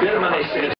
permanecer.